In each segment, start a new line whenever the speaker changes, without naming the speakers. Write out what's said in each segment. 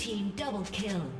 Team double kill.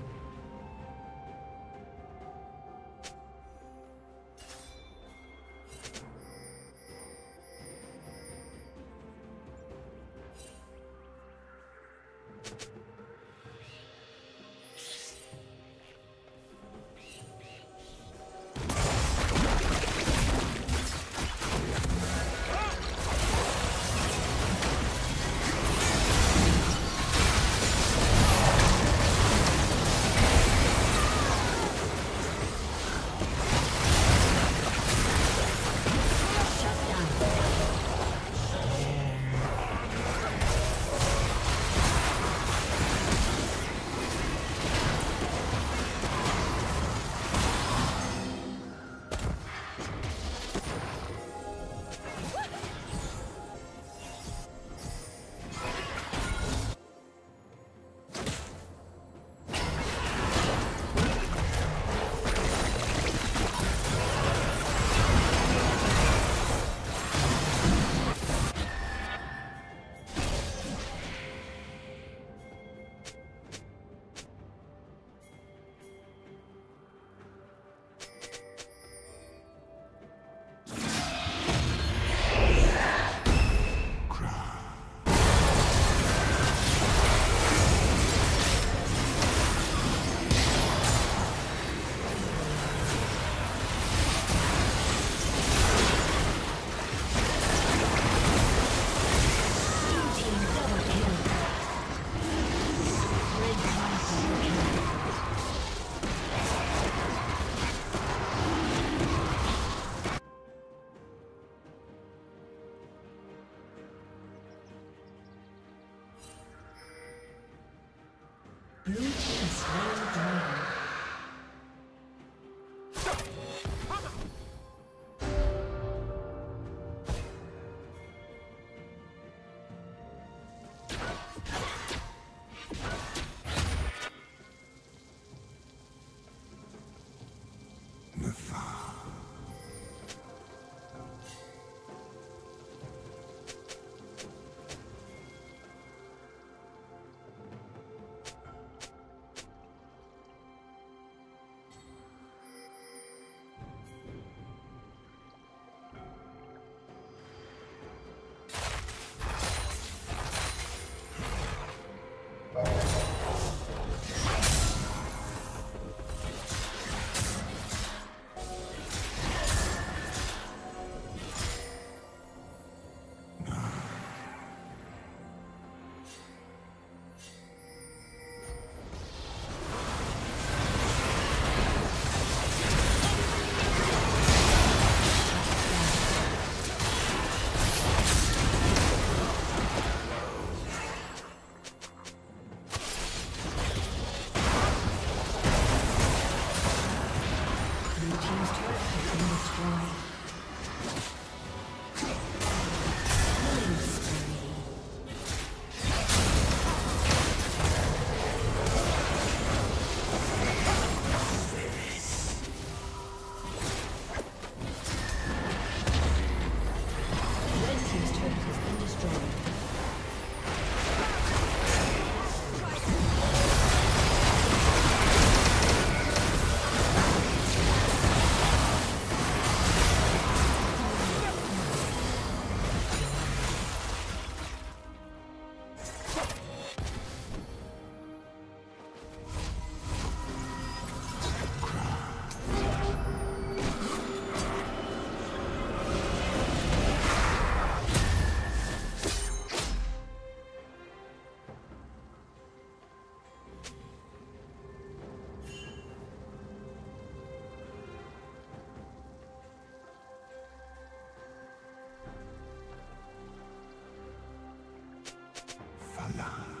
있습니다.